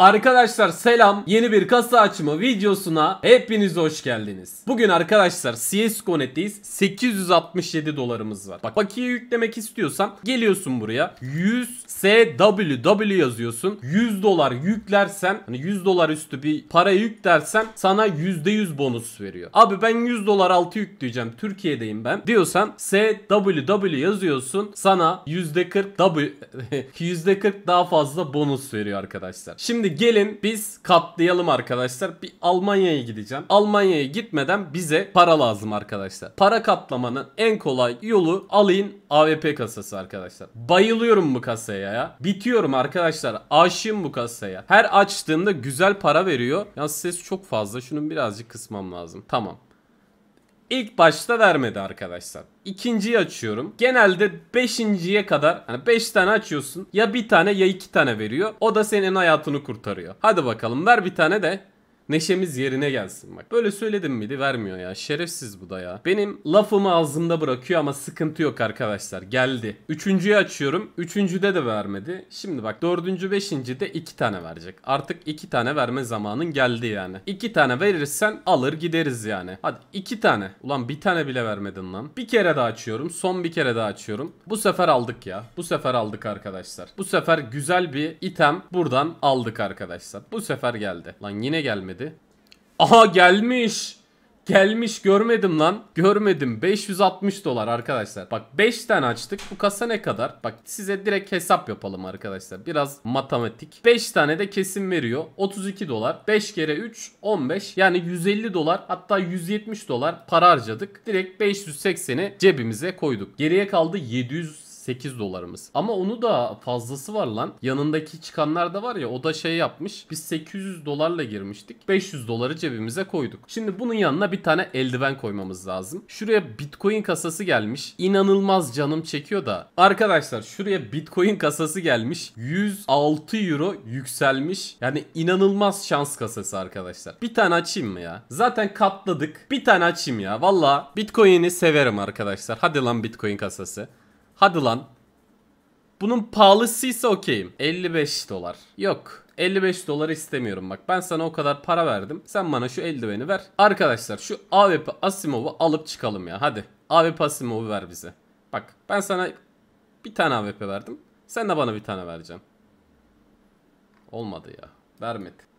Arkadaşlar selam. Yeni bir kasa açma videosuna hepiniz hoş geldiniz. Bugün arkadaşlar CSGO.net'teyiz. 867 dolarımız var. Bak bakiye yüklemek istiyorsan geliyorsun buraya. 100 SWW yazıyorsun. 100 dolar yüklersen hani 100 dolar üstü bir para yük dersen sana %100 bonus veriyor. Abi ben 100 dolar altı yükleyeceğim. Türkiye'deyim ben. Diyorsan SWW yazıyorsun. Sana %40 W %40 daha fazla bonus veriyor arkadaşlar. Şimdi gelin biz katlayalım arkadaşlar. Bir Almanya'ya gideceğim. Almanya'ya gitmeden bize para lazım arkadaşlar. Para katlamanın en kolay yolu alayım AWP kasası arkadaşlar. Bayılıyorum bu kasaya ya. Bitiyorum arkadaşlar. Aşığım bu kasaya. Her açtığımda güzel para veriyor. Ya ses çok fazla. Şunu birazcık kısmam lazım. Tamam. İlk başta vermedi arkadaşlar. İkinciyi açıyorum. Genelde beşinciye kadar hani 5 tane açıyorsun. Ya bir tane ya iki tane veriyor. O da senin hayatını kurtarıyor. Hadi bakalım ver bir tane de Neşemiz yerine gelsin bak. Böyle söyledim miydi vermiyor ya. Şerefsiz bu da ya. Benim lafımı ağzımda bırakıyor ama sıkıntı yok arkadaşlar. Geldi. Üçüncüyü açıyorum. Üçüncüde de vermedi. Şimdi bak dördüncü beşinci de iki tane verecek. Artık iki tane verme zamanın geldi yani. İki tane verirsen alır gideriz yani. Hadi iki tane. Ulan bir tane bile vermedin lan. Bir kere daha açıyorum. Son bir kere daha açıyorum. Bu sefer aldık ya. Bu sefer aldık arkadaşlar. Bu sefer güzel bir item buradan aldık arkadaşlar. Bu sefer geldi. Lan yine gelmedi. Aha gelmiş. Gelmiş görmedim lan. Görmedim. 560 dolar arkadaşlar. Bak 5 tane açtık. Bu kasa ne kadar? Bak size direkt hesap yapalım arkadaşlar. Biraz matematik. 5 tane de kesim veriyor. 32 dolar. 5 kere 3 15. Yani 150 dolar hatta 170 dolar para harcadık. Direkt 580'i cebimize koyduk. Geriye kaldı 700 8 dolarımız. Ama onu da fazlası var lan. Yanındaki çıkanlar da var ya o da şey yapmış. Biz 800 dolarla girmiştik. 500 doları cebimize koyduk. Şimdi bunun yanına bir tane eldiven koymamız lazım. Şuraya bitcoin kasası gelmiş. İnanılmaz canım çekiyor da. Arkadaşlar şuraya bitcoin kasası gelmiş. 106 euro yükselmiş. Yani inanılmaz şans kasası arkadaşlar. Bir tane açayım mı ya? Zaten katladık. Bir tane açayım ya. Valla bitcoin'i severim arkadaşlar. Hadi lan bitcoin kasası. Hadi lan. Bunun pahalısıysa okeyim. 55 dolar. Yok. 55 dolar istemiyorum bak. Ben sana o kadar para verdim. Sen bana şu eldiveni ver. Arkadaşlar şu AWP Asimov'u alıp çıkalım ya. Hadi. AWP Asimov'u ver bize. Bak ben sana bir tane AWP verdim. Sen de bana bir tane vereceksin. Olmadı ya. Vermedi.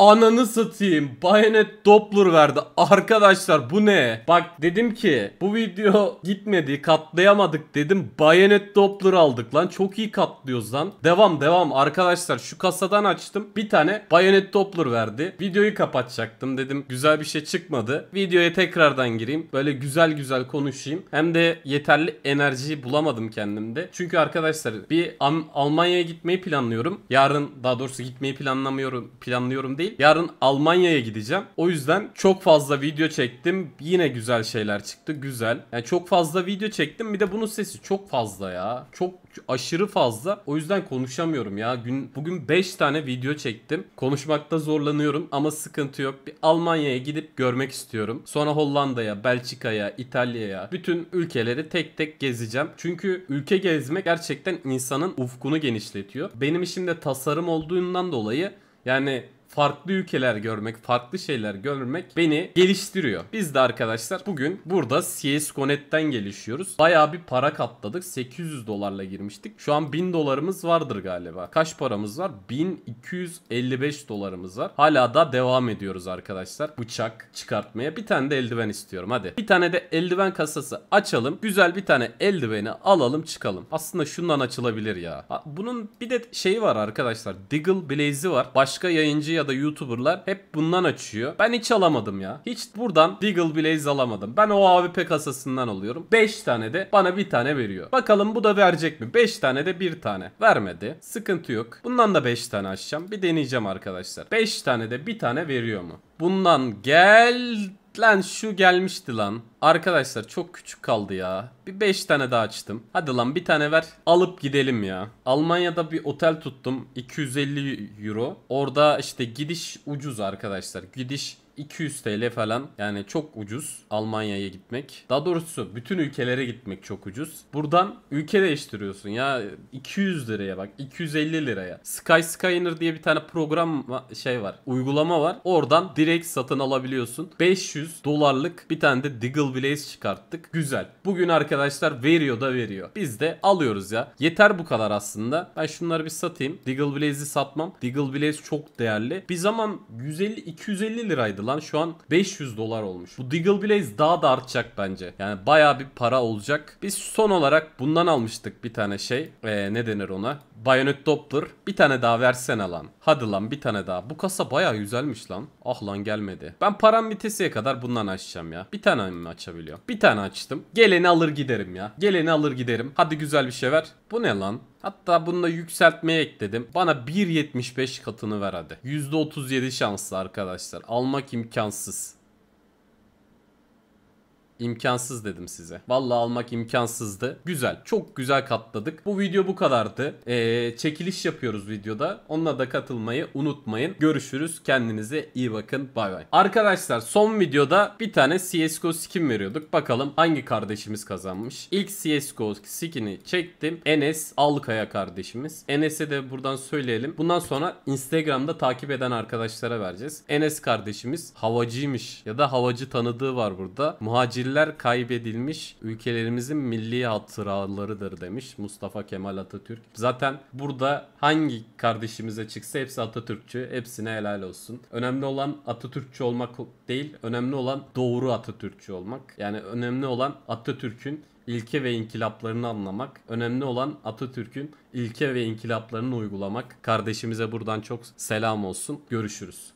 Ananı satayım. Bayonet Doppler verdi. Arkadaşlar bu ne? Bak dedim ki bu video gitmedi. Katlayamadık dedim. Bayonet Doppler aldık lan. Çok iyi katlıyoruz lan. Devam devam. Arkadaşlar şu kasadan açtım. Bir tane Bayonet Doppler verdi. Videoyu kapatacaktım dedim. Güzel bir şey çıkmadı. Videoya tekrardan gireyim. Böyle güzel güzel konuşayım. Hem de yeterli enerjiyi bulamadım kendimde. Çünkü arkadaşlar bir Almanya'ya gitmeyi planlıyorum. Yarın daha doğrusu gitmeyi planlamıyorum. Planlıyorum değil değil. Yarın Almanya'ya gideceğim. O yüzden çok fazla video çektim. Yine güzel şeyler çıktı. Güzel. Yani çok fazla video çektim. Bir de bunun sesi çok fazla ya. Çok aşırı fazla. O yüzden konuşamıyorum ya. Gün bugün 5 tane video çektim. Konuşmakta zorlanıyorum ama sıkıntı yok. Bir Almanya'ya gidip görmek istiyorum. Sonra Hollanda'ya, Belçika'ya, İtalya'ya, bütün ülkeleri tek tek gezeceğim. Çünkü ülke gezmek gerçekten insanın ufkunu genişletiyor. Benim işimde tasarım olduğundan dolayı yani farklı ülkeler görmek, farklı şeyler görmek beni geliştiriyor. Biz de arkadaşlar bugün burada CSGO.net'ten gelişiyoruz. Bayağı bir para katladık. 800 dolarla girmiştik. Şu an 1000 dolarımız vardır galiba. Kaç paramız var? 1255 dolarımız var. Hala da devam ediyoruz arkadaşlar. Bıçak çıkartmaya. Bir tane de eldiven istiyorum hadi. Bir tane de eldiven kasası açalım. Güzel bir tane eldiveni alalım çıkalım. Aslında şundan açılabilir ya. Bunun bir de şeyi var arkadaşlar. Diggle Blaze'i var. Başka yayıncı ya da YouTuber'lar hep bundan açıyor. Ben hiç alamadım ya. Hiç buradan Deagle Blaze alamadım. Ben o AWP kasasından alıyorum. 5 tane de bana bir tane veriyor. Bakalım bu da verecek mi? 5 tane de bir tane. Vermedi. Sıkıntı yok. Bundan da 5 tane açacağım. Bir deneyeceğim arkadaşlar. 5 tane de bir tane veriyor mu? Bundan gel Lan şu gelmişti lan. Arkadaşlar çok küçük kaldı ya. Bir 5 tane daha açtım. Hadi lan bir tane ver. Alıp gidelim ya. Almanya'da bir otel tuttum. 250 euro. Orada işte gidiş ucuz arkadaşlar. Gidiş 200 TL falan. Yani çok ucuz Almanya'ya gitmek. Daha doğrusu bütün ülkelere gitmek çok ucuz. Buradan ülke değiştiriyorsun ya 200 liraya bak 250 liraya. Skyscanner diye bir tane program şey var. Uygulama var. Oradan direkt satın alabiliyorsun. 500 dolarlık bir tane de Diggle Blaze çıkarttık. Güzel. Bugün arkadaşlar veriyor da veriyor. Biz de alıyoruz ya. Yeter bu kadar aslında. Ben şunları bir satayım. Diggle Blaze'i satmam. Diggle Blaze çok değerli. Bir zaman 150 250 liraydı lan. Şu an 500 dolar olmuş. Bu Diggle Blaze daha da artacak bence. Yani bayağı bir para olacak. Biz son olarak bundan almıştık bir tane şey. Ee, ne denir ona? Bayonet Doppler. Bir tane daha versene lan. Hadi lan bir tane daha. Bu kasa bayağı güzelmiş lan. Ah lan gelmedi. Ben param bitesiye kadar bundan açacağım ya. Bir tane mi açabiliyorum? Bir tane açtım. Geleni alır giderim ya. Geleni alır giderim. Hadi güzel bir şey ver. Bu ne lan? Hatta bunu da yükseltmeye ekledim. Bana 1.75 katını ver hadi. %37 şanslı arkadaşlar. Almak imkansız. İmkansız dedim size. Vallahi almak imkansızdı. Güzel. Çok güzel katladık. Bu video bu kadardı. Ee, çekiliş yapıyoruz videoda. Onunla da katılmayı unutmayın. Görüşürüz. Kendinize iyi bakın. Bay bay. Arkadaşlar son videoda bir tane CSGO skin veriyorduk. Bakalım hangi kardeşimiz kazanmış. İlk CSGO skin'i çektim. Enes Alkaya kardeşimiz. Enes'e de buradan söyleyelim. Bundan sonra Instagram'da takip eden arkadaşlara vereceğiz. Enes kardeşimiz havacıymış ya da havacı tanıdığı var burada. Muhacirler kaybedilmiş ülkelerimizin milli hatıralarıdır demiş Mustafa Kemal Atatürk. Zaten burada hangi kardeşimize çıksa hepsi Atatürkçü. Hepsine helal olsun. Önemli olan Atatürkçü olmak değil. Önemli olan doğru Atatürkçü olmak. Yani önemli olan Atatürk'ün ilke ve inkılaplarını anlamak. Önemli olan Atatürk'ün ilke ve inkılaplarını uygulamak. Kardeşimize buradan çok selam olsun. Görüşürüz.